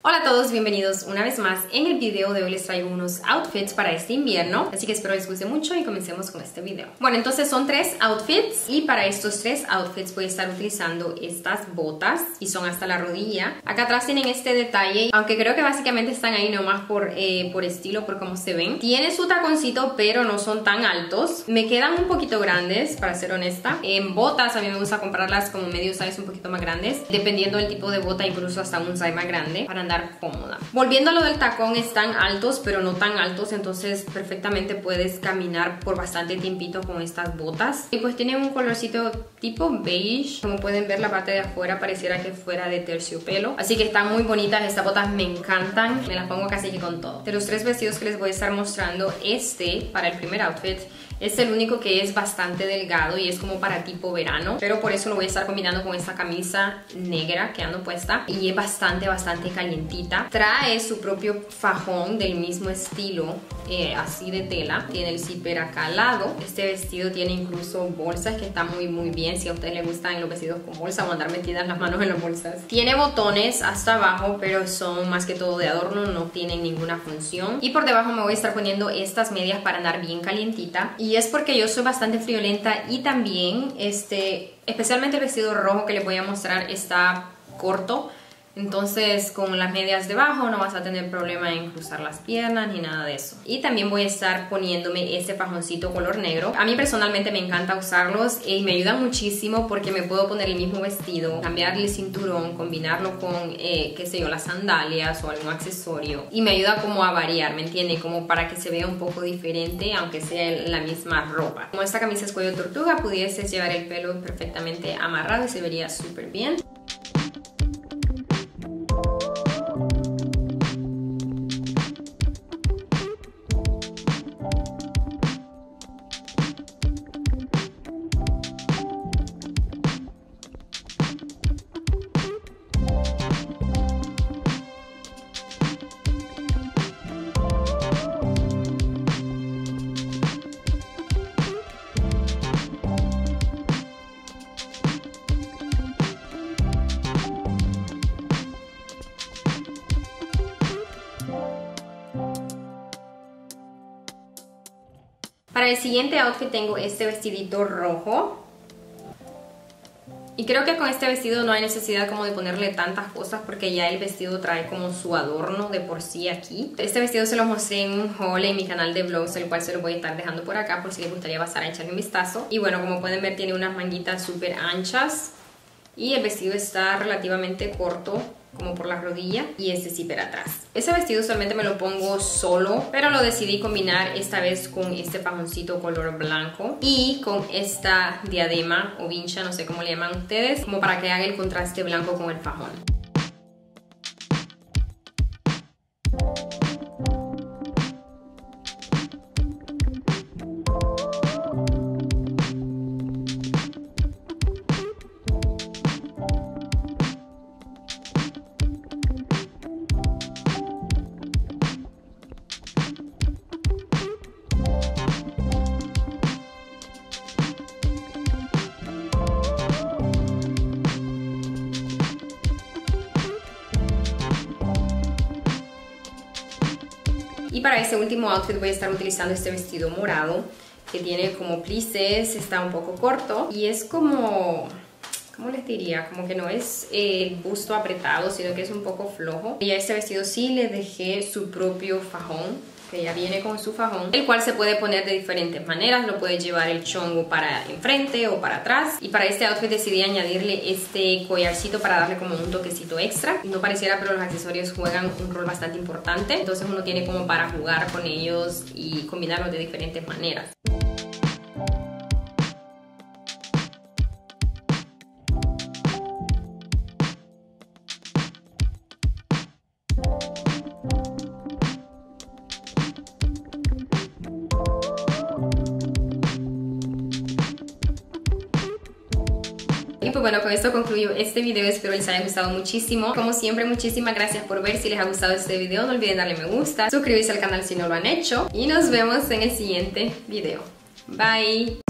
Hola a todos, bienvenidos una vez más. En el video de hoy les traigo unos outfits para este invierno, así que espero les guste mucho y comencemos con este video. Bueno, entonces son tres outfits y para estos tres outfits voy a estar utilizando estas botas y son hasta la rodilla. Acá atrás tienen este detalle, aunque creo que básicamente están ahí nomás por, eh, por estilo, por cómo se ven. Tiene su taconcito, pero no son tan altos. Me quedan un poquito grandes, para ser honesta. En botas a mí me gusta comprarlas como medio size un poquito más grandes, dependiendo del tipo de bota, incluso hasta un size más grande, cómoda. Volviendo a lo del tacón, están altos, pero no tan altos, entonces perfectamente puedes caminar por bastante tiempito con estas botas. Y pues tienen un colorcito tipo beige, como pueden ver la parte de afuera pareciera que fuera de terciopelo. Así que están muy bonitas, estas botas me encantan, me las pongo casi que con todo. De los tres vestidos que les voy a estar mostrando, este para el primer outfit es el único que es bastante delgado y es como para tipo verano, pero por eso lo voy a estar combinando con esta camisa negra que ando puesta y es bastante, bastante calientita. Trae su propio fajón del mismo estilo, eh, así de tela. Tiene el zipper acá al lado. Este vestido tiene incluso bolsas que están muy, muy bien. Si a ustedes les gustan los vestidos con bolsa o andar metidas las manos en las bolsas. Tiene botones hasta abajo, pero son más que todo de adorno, no tienen ninguna función. Y por debajo me voy a estar poniendo estas medias para andar bien calientita. Y es porque yo soy bastante friolenta y también, este, especialmente el vestido rojo que les voy a mostrar está corto entonces con las medias debajo no vas a tener problema en cruzar las piernas ni nada de eso. Y también voy a estar poniéndome este fajoncito color negro. A mí personalmente me encanta usarlos y me ayudan muchísimo porque me puedo poner el mismo vestido, cambiarle el cinturón, combinarlo con, eh, qué sé yo, las sandalias o algún accesorio. Y me ayuda como a variar, ¿me entiende? Como para que se vea un poco diferente aunque sea la misma ropa. Como esta camisa es cuello tortuga, pudieses llevar el pelo perfectamente amarrado y se vería súper bien. Para el siguiente outfit tengo este vestidito rojo. Y creo que con este vestido no hay necesidad como de ponerle tantas cosas porque ya el vestido trae como su adorno de por sí aquí. Este vestido se lo mostré en un haul en mi canal de vlogs, el cual se lo voy a estar dejando por acá por si les gustaría pasar a echarle un vistazo. Y bueno, como pueden ver tiene unas manguitas súper anchas y el vestido está relativamente corto como por la rodilla y este zipper atrás. Ese vestido usualmente me lo pongo solo, pero lo decidí combinar esta vez con este fajoncito color blanco y con esta diadema o vincha, no sé cómo le llaman ustedes, como para que haga el contraste blanco con el fajón. Y para este último outfit voy a estar utilizando este vestido morado que tiene como plices, está un poco corto y es como... ¿Cómo les diría? Como que no es el busto apretado, sino que es un poco flojo. Y a este vestido sí le dejé su propio fajón que ya viene con su fajón, el cual se puede poner de diferentes maneras, lo puedes llevar el chongo para enfrente o para atrás. Y para este outfit decidí añadirle este collarcito para darle como un toquecito extra. No pareciera pero los accesorios juegan un rol bastante importante. Entonces uno tiene como para jugar con ellos y combinarlos de diferentes maneras Y pues bueno, con esto concluyo este video, espero les haya gustado muchísimo. Como siempre, muchísimas gracias por ver. Si les ha gustado este video, no olviden darle me gusta, suscribirse al canal si no lo han hecho. Y nos vemos en el siguiente video. Bye!